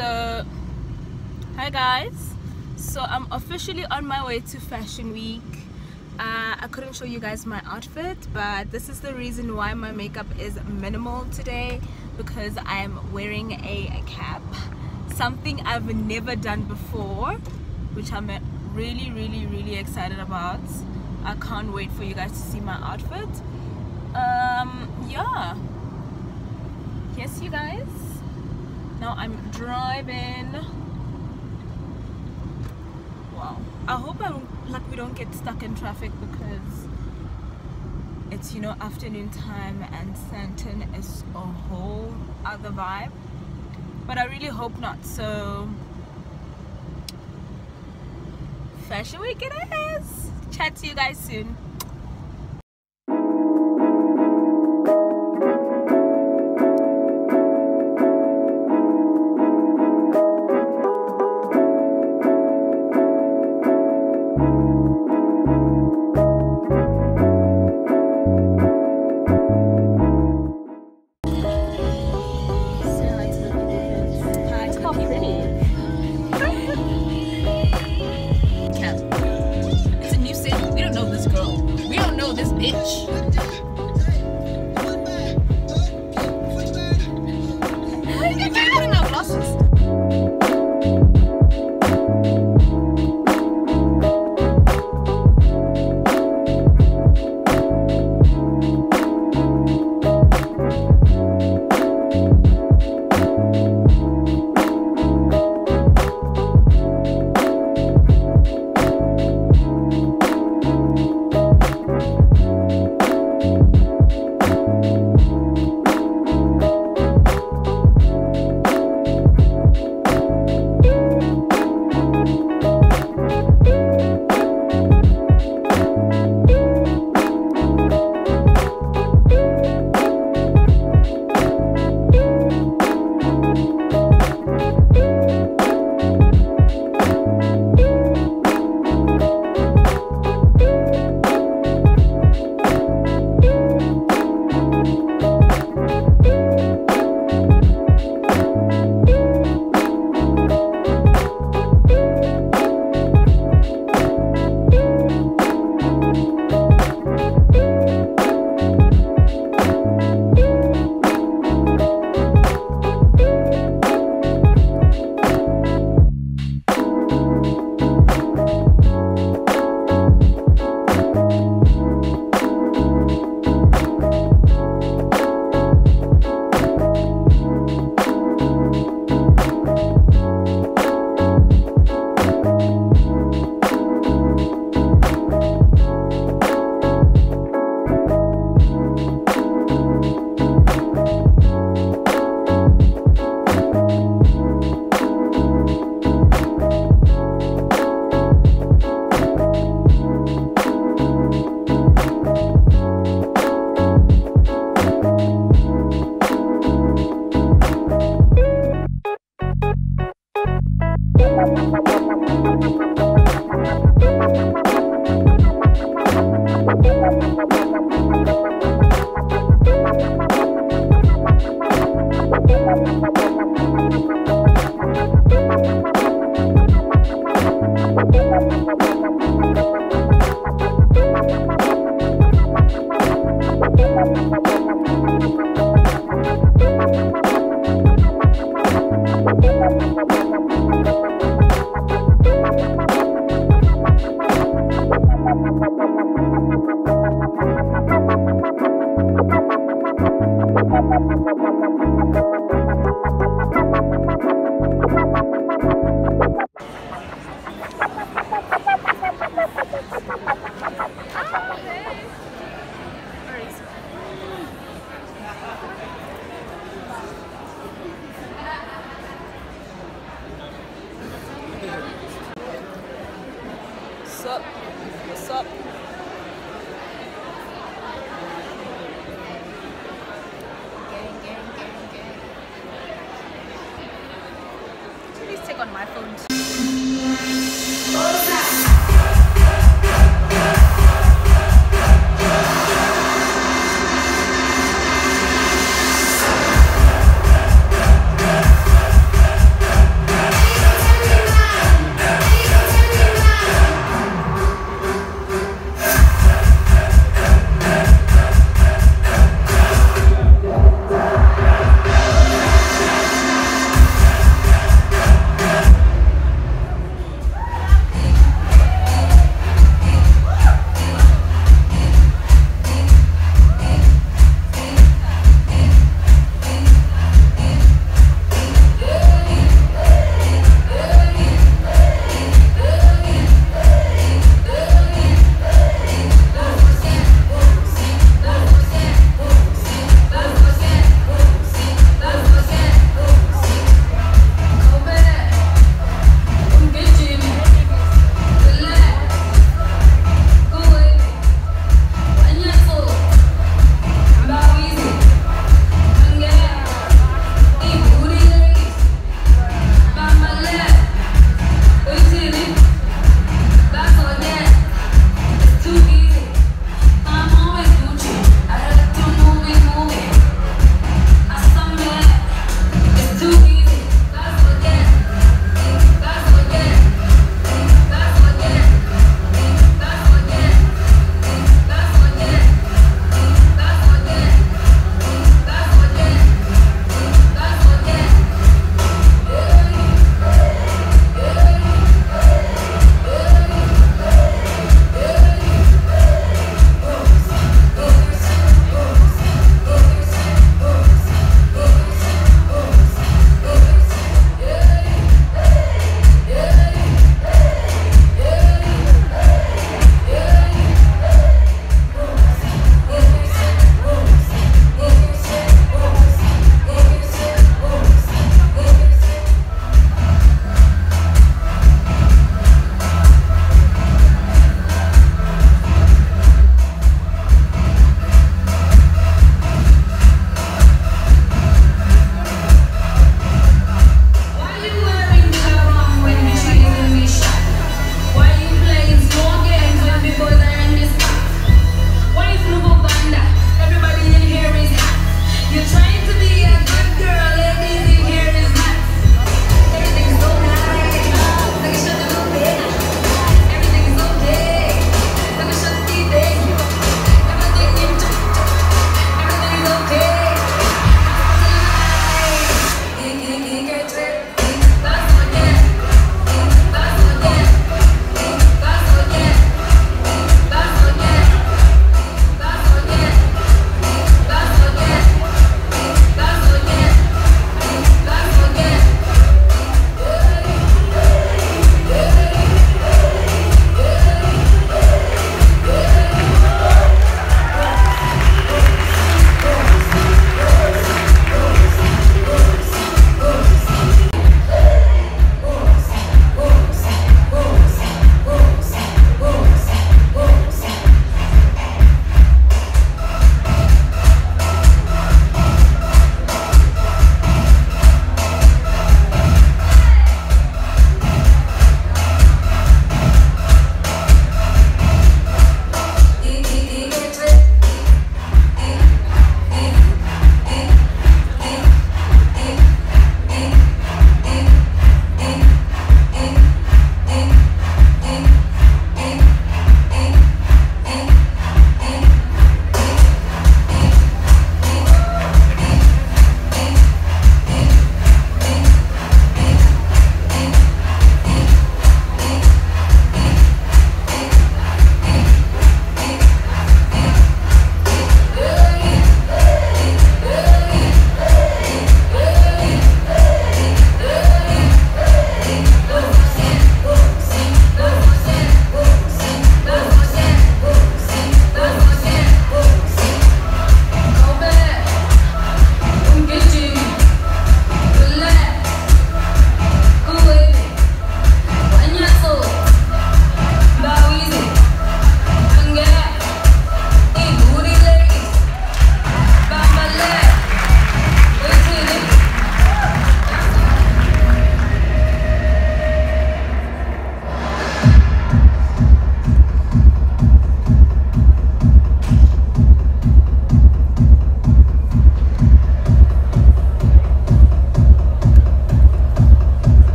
so hi guys. So i'm officially on my way to fashion week. Uh, i couldn't show you guys my outfit but this is the reason why my makeup is minimal today because i'm wearing a cap. Something i've never done before which i'm really really really excited about. I can't wait for you guys to see my outfit. Um yeah. Yes you guys now i'm driving. Wow i hope like we don't get stuck in traffic because it's you know afternoon time and Sandton is a whole other vibe. But i really hope not. So fashion week it is. Chat to you guys soon On my phone.